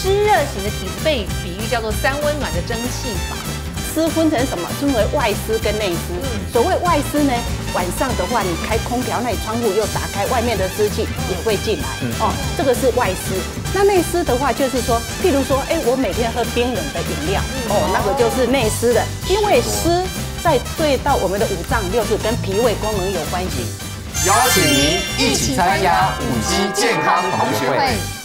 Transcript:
湿热型的体质被比喻叫做三温暖的蒸汽房。湿分成什么？分为外湿跟内湿。所谓外湿呢，晚上的话你开空调，那你窗户又打开，外面的湿气也会进来。哦，这个是外湿。那内湿的话，就是说，譬如说，哎，我每天喝冰冷的饮料，哦，那个就是内湿的，因为湿在对到我们的五脏六腑跟脾胃功能有关系。邀请您一起参加五 G 健康同学会。